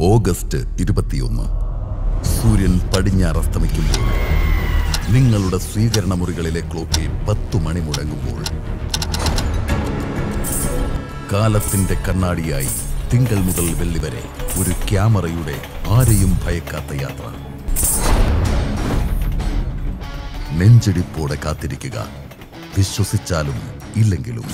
August ഇരുപത്തിയൊന്ന്. സൂര്യൻ പടിഞ്ഞാറസ്തമിക്കുമ്പോൾ നിങ്ങളുടെ സ്വീകരണ മുറികളിലെ ക്ലോക്കിൽ പത്തു മണി മുടങ്ങുമ്പോൾ കാലത്തിന്റെ കണ്ണാടിയായി തിങ്കൾ മുതൽ വെള്ളി വരെ ഒരു ക്യാമറയുടെ ആരെയും ഭയക്കാത്ത യാത്ര. നെഞ്ചിടിപ്പോടെ കാത്തിരിക്കുക. വിശ്വസിച്ചാലും ഇല്ലെങ്കിലും.